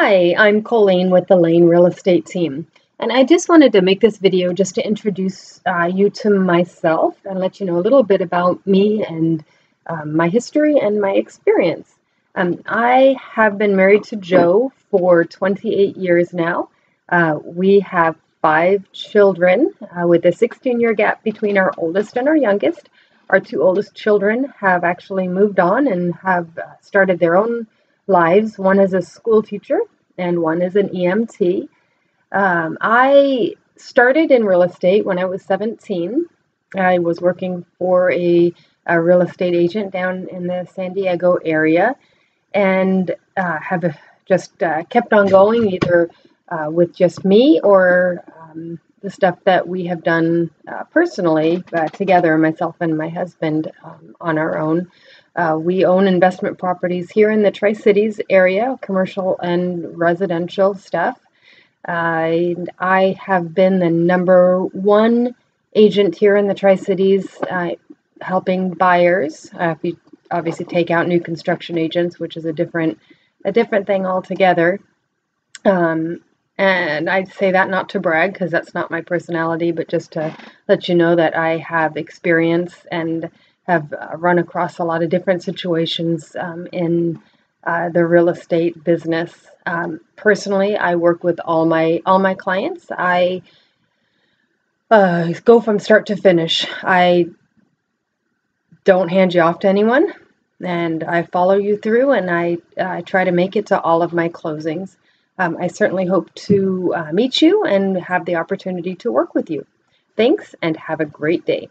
Hi, I'm Colleen with the Lane Real Estate team. And I just wanted to make this video just to introduce uh, you to myself and let you know a little bit about me and um, my history and my experience. Um, I have been married to Joe for 28 years now. Uh, we have five children uh, with a 16 year gap between our oldest and our youngest. Our two oldest children have actually moved on and have uh, started their own lives. One is a school teacher and one is an EMT. Um, I started in real estate when I was 17. I was working for a, a real estate agent down in the San Diego area and uh, have just uh, kept on going either uh, with just me or um, the stuff that we have done uh, personally uh, together, myself and my husband, um, on our own. Uh, we own investment properties here in the Tri Cities area, commercial and residential stuff. and I have been the number one agent here in the Tri Cities uh, helping buyers. Uh, if you obviously take out new construction agents, which is a different a different thing altogether. Um, and I'd say that not to brag because that's not my personality, but just to let you know that I have experience and have uh, run across a lot of different situations um, in uh, the real estate business. Um, personally, I work with all my all my clients. I uh, go from start to finish. I don't hand you off to anyone, and I follow you through, and I I try to make it to all of my closings. Um, I certainly hope to uh, meet you and have the opportunity to work with you. Thanks, and have a great day.